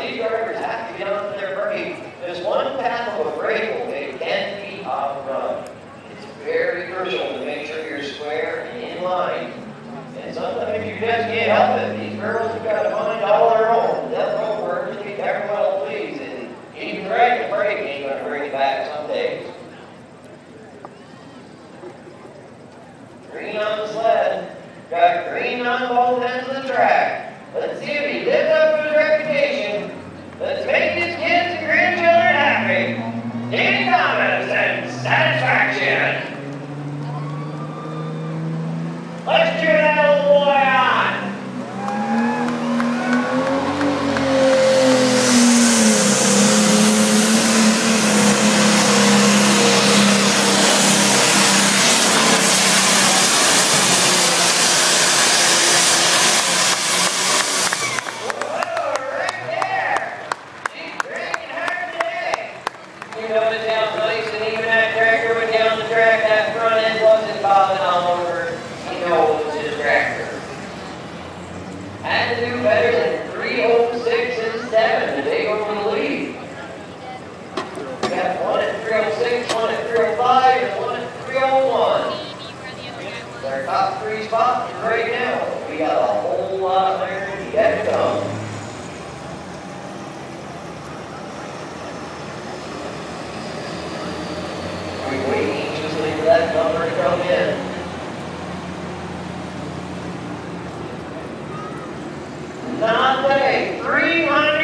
these drivers have to get onto their brake. There's one path of brake will take 10 feet off the run. It's very crucial to make sure you're square and in line. And sometimes you just can't help it. These girls have got to find all their own. They'll go where they everyone will please. And even drag the brake ain't going to bring it back some days. Green on the sled. Got green on both ends of the track. Let's see if he lives up to You know it sounds nice, and even that tractor went down the track, that front end wasn't bobbing all over. He knows his tractor. Had to do better than three oh six and seven to take over the lead. We got one at three oh six, one at three oh five, and one at three oh one. Our top three spots right now. We got a whole lot of iron yet to come. We that number to. Not today, three hundred